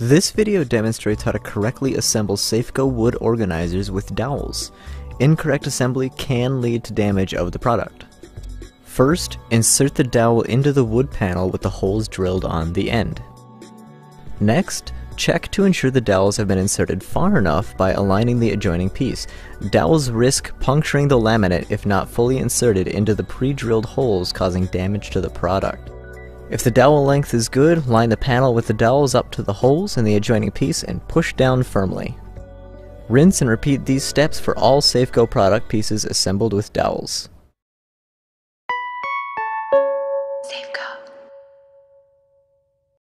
This video demonstrates how to correctly assemble Safco wood organizers with dowels. Incorrect assembly can lead to damage of the product. First, insert the dowel into the wood panel with the holes drilled on the end. Next, check to ensure the dowels have been inserted far enough by aligning the adjoining piece. Dowels risk puncturing the laminate if not fully inserted into the pre-drilled holes causing damage to the product. If the dowel length is good, line the panel with the dowels up to the holes in the adjoining piece and push down firmly. Rinse and repeat these steps for all Safco product pieces assembled with dowels.